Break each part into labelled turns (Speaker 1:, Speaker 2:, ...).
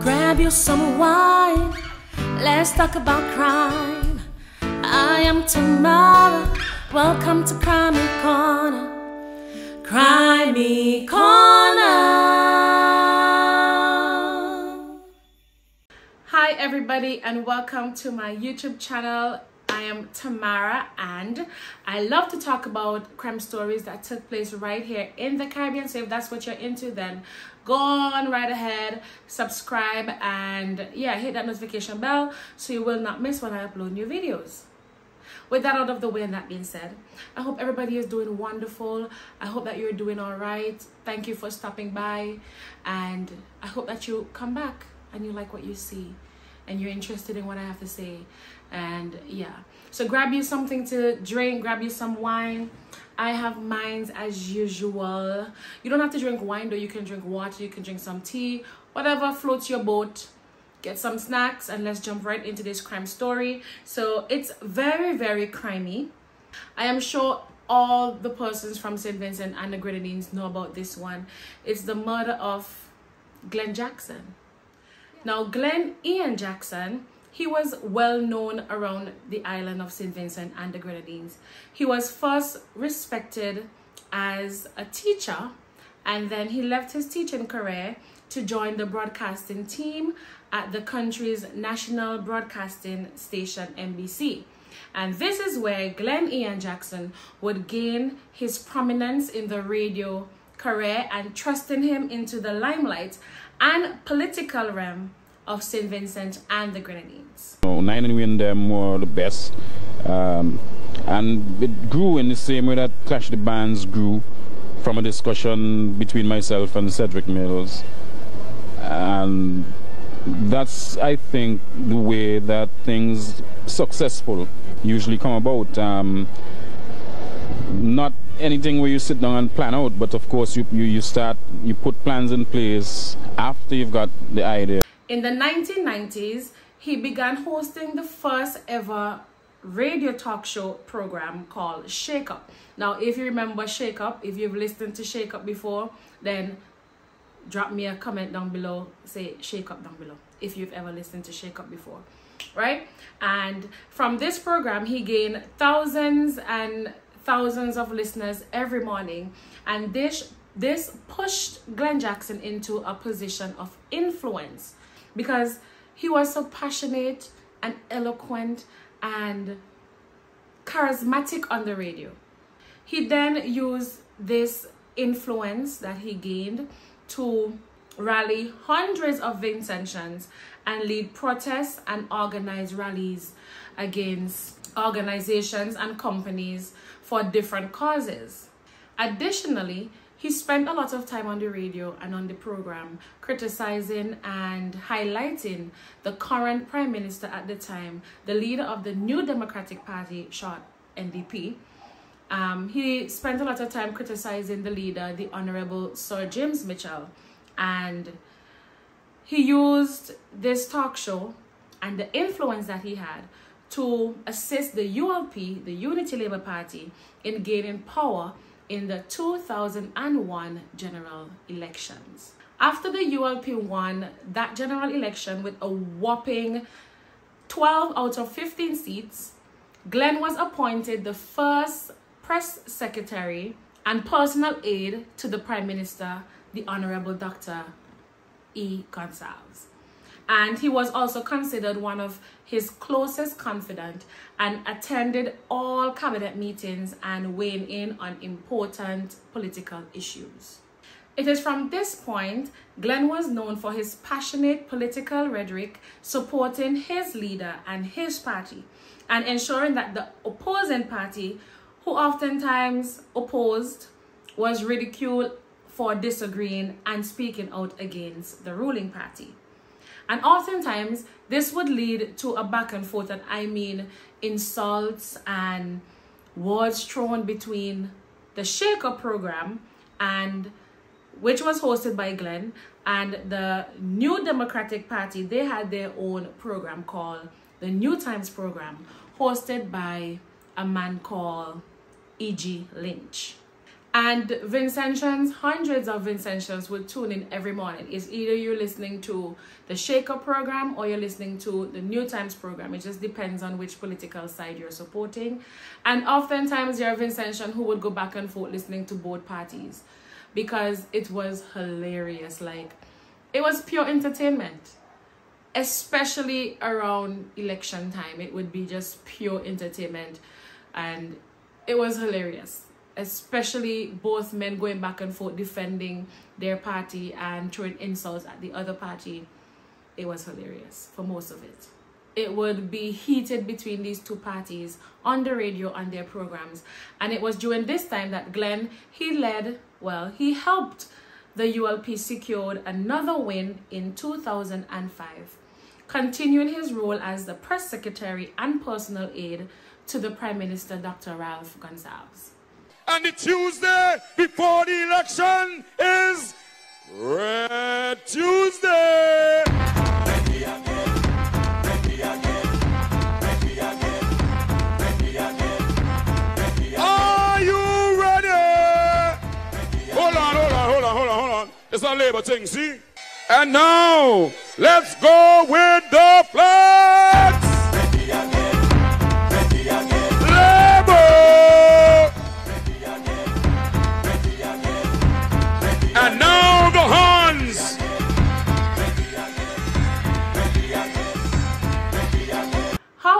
Speaker 1: Grab your summer wine, let's talk about crime. I am Tamara, welcome to Crimey Corner. Crimey Corner.
Speaker 2: Hi everybody and welcome to my YouTube channel. I am Tamara and I love to talk about crime stories that took place right here in the Caribbean. So if that's what you're into then go on right ahead, subscribe and yeah, hit that notification bell so you will not miss when I upload new videos. With that out of the way and that being said, I hope everybody is doing wonderful. I hope that you're doing all right. Thank you for stopping by and I hope that you come back and you like what you see and you're interested in what I have to say. And yeah, so grab you something to drink, grab you some wine. I have mines as usual. You don't have to drink wine though, you can drink water, you can drink some tea, whatever floats your boat. Get some snacks and let's jump right into this crime story. So it's very, very crimey. I am sure all the persons from St. Vincent and the Grenadines know about this one. It's the murder of Glenn Jackson. Now, Glenn Ian Jackson, he was well known around the island of St. Vincent and the Grenadines. He was first respected as a teacher and then he left his teaching career to join the broadcasting team at the country's national broadcasting station NBC. And this is where Glenn Ian Jackson would gain his prominence in the radio career and trusting him into the limelight and political realm of St. Vincent and the Grenadines.
Speaker 3: Nine and win them were the best. Um, and it grew in the same way that Clash the Bands grew from a discussion between myself and Cedric Mills. And that's, I think, the way that things successful usually come about. Um, not anything where you sit down and plan out, but of course you, you, you start, you put plans in place after you've got the idea.
Speaker 2: In the 1990s, he began hosting the first ever radio talk show program called Shake Up. Now, if you remember Shake Up, if you've listened to Shake Up before, then drop me a comment down below, say Shake Up down below, if you've ever listened to Shake Up before, right? And from this program, he gained thousands and thousands of listeners every morning. And this, this pushed Glenn Jackson into a position of influence because he was so passionate and eloquent and charismatic on the radio. He then used this influence that he gained to rally hundreds of Vincentians and lead protests and organize rallies against organizations and companies for different causes. Additionally, he spent a lot of time on the radio and on the program criticizing and highlighting the current prime minister at the time, the leader of the New Democratic Party, short NDP. Um, he spent a lot of time criticizing the leader, the Honorable Sir James Mitchell, and he used this talk show and the influence that he had to assist the ULP, the Unity Labour Party, in gaining power in the 2001 general elections. After the ULP won that general election with a whopping 12 out of 15 seats, Glenn was appointed the first press secretary and personal aide to the Prime Minister, the Honorable Dr. E. Gonsalves and he was also considered one of his closest confidant and attended all cabinet meetings and weighed in on important political issues. It is from this point Glenn was known for his passionate political rhetoric supporting his leader and his party and ensuring that the opposing party who oftentimes opposed was ridiculed for disagreeing and speaking out against the ruling party. And oftentimes, this would lead to a back and forth, and I mean insults and words thrown between the Shake Up program and which was hosted by Glenn and the New Democratic Party. They had their own program called the New Times program, hosted by a man called E.G. Lynch. And Vincentians, hundreds of Vincentians would tune in every morning. It's either you're listening to the Shake Up program or you're listening to the New Times program. It just depends on which political side you're supporting. And oftentimes there are Vincentians who would go back and forth listening to both parties because it was hilarious. Like, it was pure entertainment. Especially around election time. It would be just pure entertainment. And it was hilarious especially both men going back and forth defending their party and throwing insults at the other party it was hilarious for most of it. It would be heated between these two parties on the radio on their programs. And it was during this time that glenn he led well he helped the ulp secured another win in 2005 continuing his role as the press secretary and personal aide to the prime minister dr ralph gonsalves
Speaker 4: and the Tuesday before the election is Red Tuesday. Are you ready? Hold on, hold on, hold on, hold on, hold on. It's a labor thing, see? And now, let's go with the flags.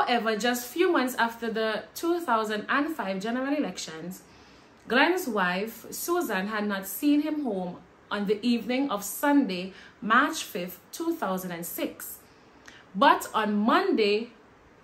Speaker 2: However, just few months after the 2005 general elections, Glenn's wife, Susan, had not seen him home on the evening of Sunday, March 5th, 2006. But on Monday,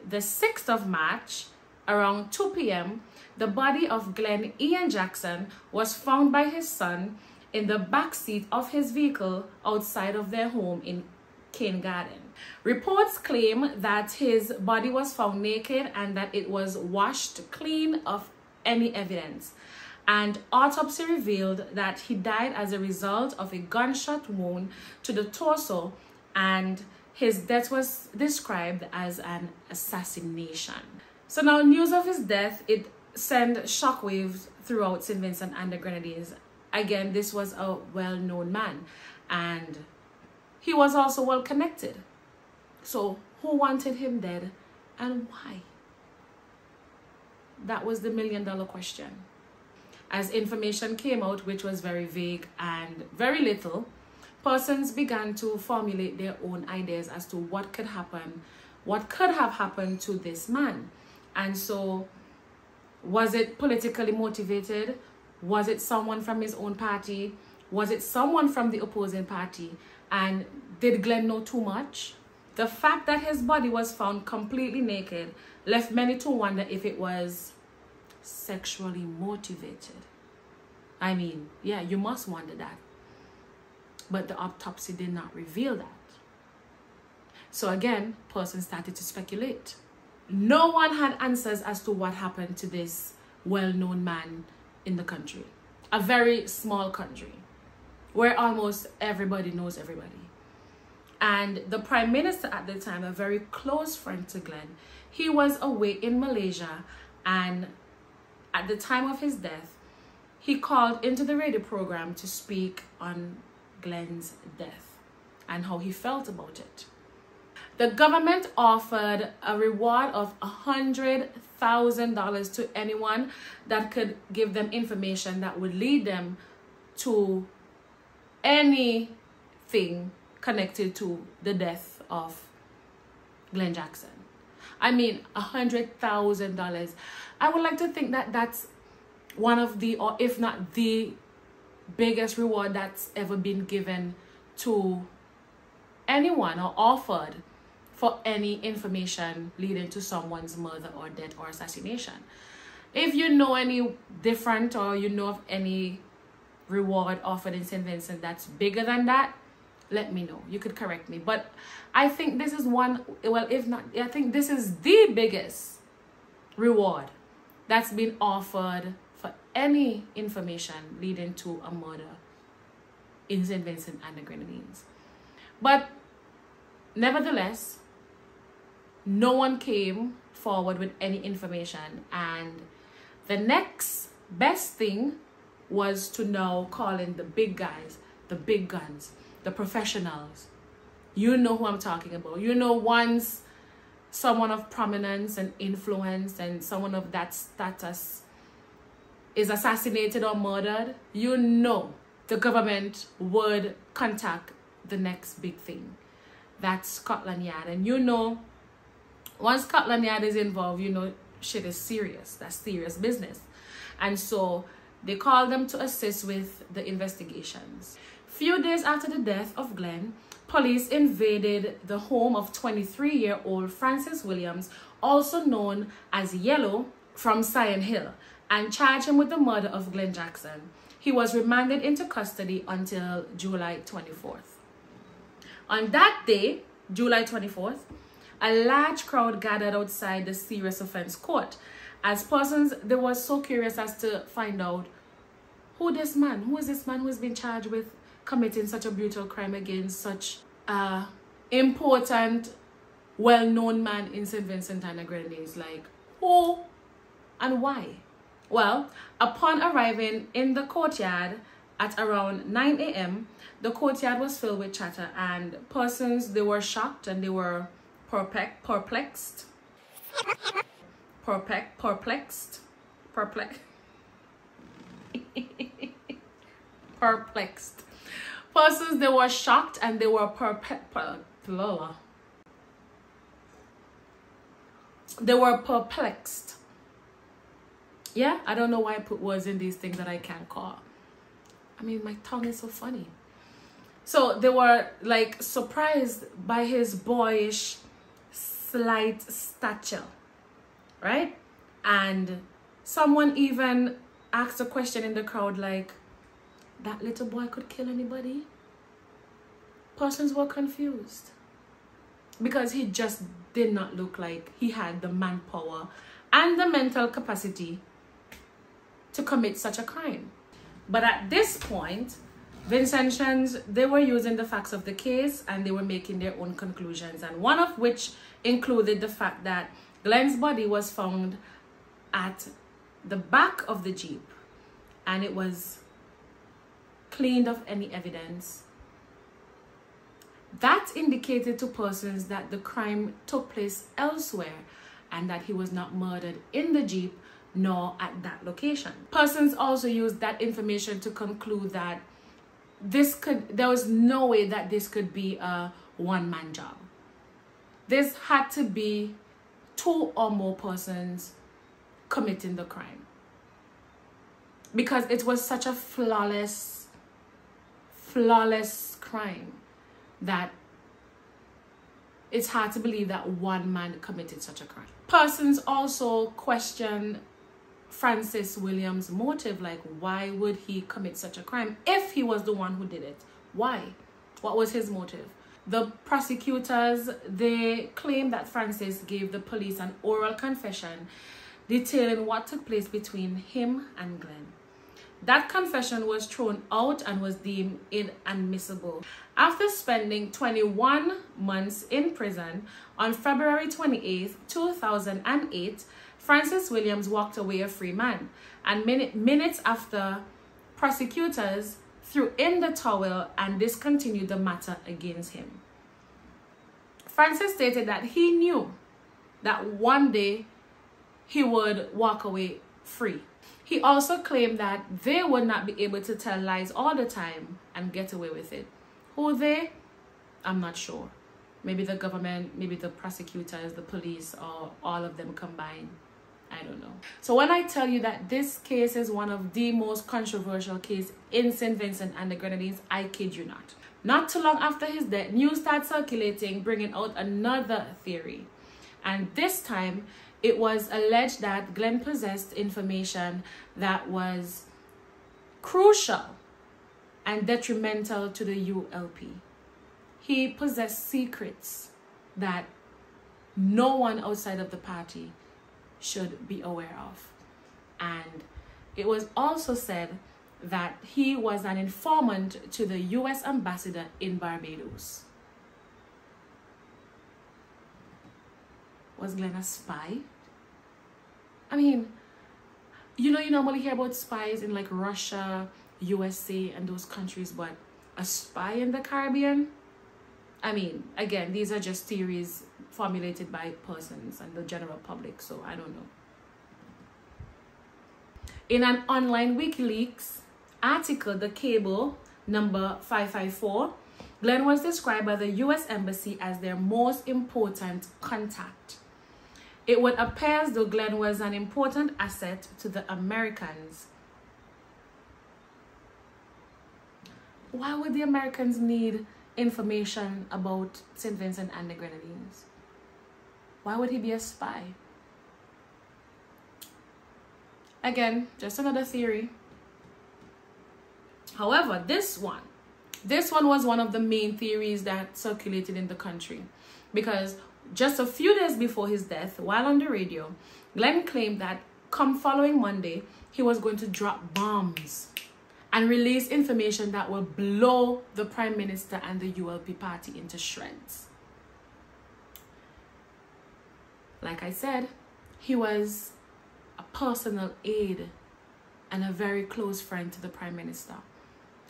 Speaker 2: the 6th of March, around 2 p.m., the body of Glenn Ian Jackson was found by his son in the back seat of his vehicle outside of their home in Cane Garden. Reports claim that his body was found naked and that it was washed clean of any evidence. And autopsy revealed that he died as a result of a gunshot wound to the torso and his death was described as an assassination. So now news of his death, it sent shockwaves throughout St. Vincent and the Grenadines again, this was a well known man and he was also well connected. So, who wanted him dead and why? That was the million dollar question. As information came out, which was very vague and very little, persons began to formulate their own ideas as to what could happen, what could have happened to this man. And so, was it politically motivated? Was it someone from his own party? Was it someone from the opposing party? And did Glenn know too much? The fact that his body was found completely naked left many to wonder if it was sexually motivated. I mean, yeah, you must wonder that. But the autopsy did not reveal that. So again, persons started to speculate. No one had answers as to what happened to this well-known man in the country, a very small country where almost everybody knows everybody. And the prime minister at the time, a very close friend to Glenn, he was away in Malaysia and at the time of his death, he called into the radio program to speak on Glenn's death and how he felt about it. The government offered a reward of a $100,000 to anyone that could give them information that would lead them to anything connected to the death of Glenn Jackson. I mean, a $100,000. I would like to think that that's one of the, or if not the biggest reward that's ever been given to anyone or offered for any information leading to someone's murder or death or assassination. If you know any different or you know of any reward offered in St. Vincent that's bigger than that, let me know. You could correct me. But I think this is one, well, if not, I think this is the biggest reward that's been offered for any information leading to a murder in St. Vincent and the Grenadines. But nevertheless, no one came forward with any information and the next best thing was to now call in the big guys, the big guns, the professionals. You know who I'm talking about. You know, once someone of prominence and influence and someone of that status is assassinated or murdered, you know the government would contact the next big thing. That's Scotland Yard. And you know, once Scotland Yard is involved, you know shit is serious. That's serious business. And so they call them to assist with the investigations. Few days after the death of Glen, police invaded the home of 23-year-old Francis Williams, also known as Yellow, from Sion Hill, and charged him with the murder of Glen Jackson. He was remanded into custody until July 24th. On that day, July 24th, a large crowd gathered outside the serious offense court as persons they were so curious as to find out who this man, who is this man who has been charged with committing such a brutal crime against such a important, well-known man in St. Vincent and the Grenadines. Like, who and why? Well, upon arriving in the courtyard at around 9 a.m., the courtyard was filled with chatter and persons, they were shocked and they were perplexed, perplexed, perplexed, perplexed, perplexed. Persons, they were shocked and they were perplexed. They were perplexed. Yeah, I don't know why I put words in these things that I can't call. I mean, my tongue is so funny. So they were like surprised by his boyish slight stature, right? And someone even asked a question in the crowd like, that little boy could kill anybody? Persons were confused because he just did not look like he had the manpower and the mental capacity to commit such a crime. But at this point, Vincentians, they were using the facts of the case and they were making their own conclusions. And one of which included the fact that Glenn's body was found at the back of the Jeep and it was cleaned of any evidence. That indicated to persons that the crime took place elsewhere and that he was not murdered in the Jeep nor at that location. Persons also used that information to conclude that this could there was no way that this could be a one-man job this had to be two or more persons committing the crime because it was such a flawless flawless crime that it's hard to believe that one man committed such a crime persons also question Francis Williams' motive. Like, why would he commit such a crime if he was the one who did it? Why? What was his motive? The prosecutors, they claim that Francis gave the police an oral confession detailing what took place between him and Glen. That confession was thrown out and was deemed inadmissible. After spending 21 months in prison, on February 28, 2008, Francis Williams walked away a free man. And minute, minutes after, prosecutors threw in the towel and discontinued the matter against him. Francis stated that he knew that one day he would walk away free. He also claimed that they would not be able to tell lies all the time and get away with it. Who they? I'm not sure. Maybe the government, maybe the prosecutors, the police, or all of them combined. I don't know. So when I tell you that this case is one of the most controversial case in St. Vincent and the Grenadines, I kid you not. Not too long after his death, news started circulating, bringing out another theory. And this time, it was alleged that Glenn possessed information that was crucial and detrimental to the ULP. He possessed secrets that no one outside of the party should be aware of. And it was also said that he was an informant to the US ambassador in Barbados. Was Glen a spy? I mean, you know, you normally hear about spies in like Russia, USA, and those countries, but a spy in the Caribbean? I mean, again, these are just theories formulated by persons and the general public, so I don't know. In an online WikiLeaks article, The Cable, number 554, Glenn was described by the US Embassy as their most important contact. It would appear as though Glenn was an important asset to the Americans. Why would the Americans need information about St. Vincent and the Grenadines? Why would he be a spy? Again, just another theory. However, this one, this one was one of the main theories that circulated in the country because just a few days before his death, while on the radio, Glenn claimed that come following Monday, he was going to drop bombs and release information that will blow the Prime Minister and the ULP party into shreds. Like I said, he was a personal aide and a very close friend to the Prime Minister.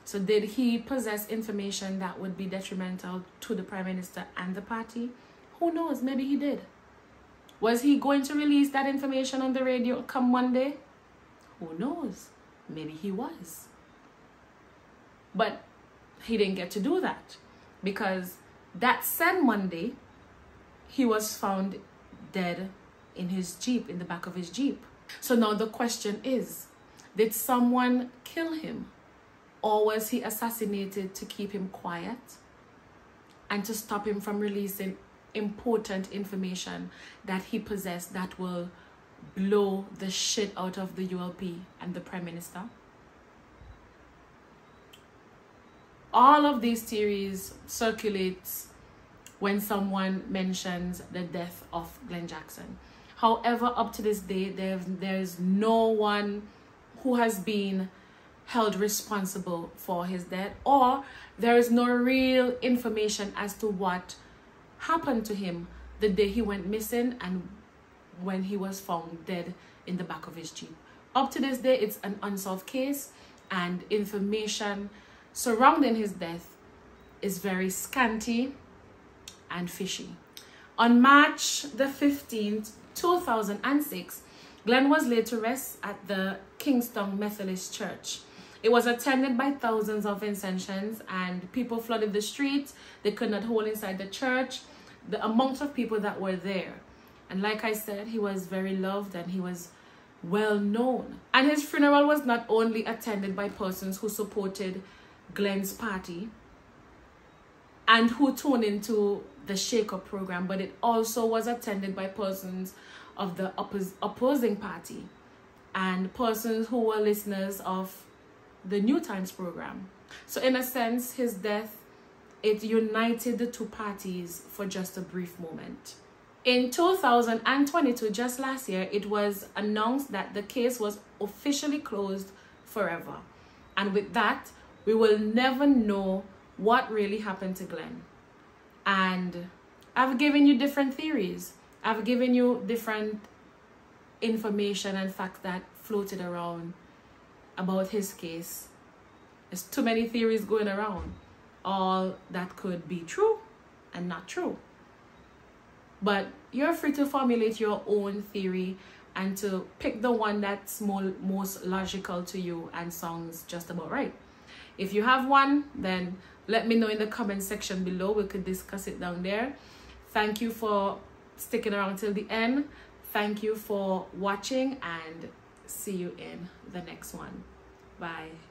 Speaker 2: So did he possess information that would be detrimental to the Prime Minister and the party? Who knows? Maybe he did. Was he going to release that information on the radio come Monday? Who knows? Maybe he was. But he didn't get to do that because that same Monday, he was found dead in his Jeep, in the back of his Jeep. So now the question is, did someone kill him? Or was he assassinated to keep him quiet and to stop him from releasing important information that he possessed that will blow the shit out of the ULP and the Prime Minister? all of these theories circulates when someone mentions the death of Glenn Jackson. However, up to this day, there's, there's no one who has been held responsible for his death or there is no real information as to what happened to him the day he went missing and when he was found dead in the back of his jeep. Up to this day, it's an unsolved case and information surrounding his death is very scanty and fishy. On March the 15th, 2006, Glenn was laid to rest at the Kingstown Methodist Church. It was attended by thousands of Vincentians and people flooded the streets. They could not hold inside the church. The amount of people that were there. And like I said, he was very loved and he was well known. And his funeral was not only attended by persons who supported Glenn's party and who tuned into the Shake Up program, but it also was attended by persons of the oppos opposing party and persons who were listeners of the New Times program. So in a sense, his death, it united the two parties for just a brief moment. In 2022, just last year, it was announced that the case was officially closed forever. And with that, we will never know what really happened to Glenn. And I've given you different theories. I've given you different information and facts that floated around about his case. There's too many theories going around. All that could be true and not true. But you're free to formulate your own theory and to pick the one that's more, most logical to you and sounds just about right. If you have one, then let me know in the comment section below. We could discuss it down there. Thank you for sticking around till the end. Thank you for watching and see you in the next one. Bye.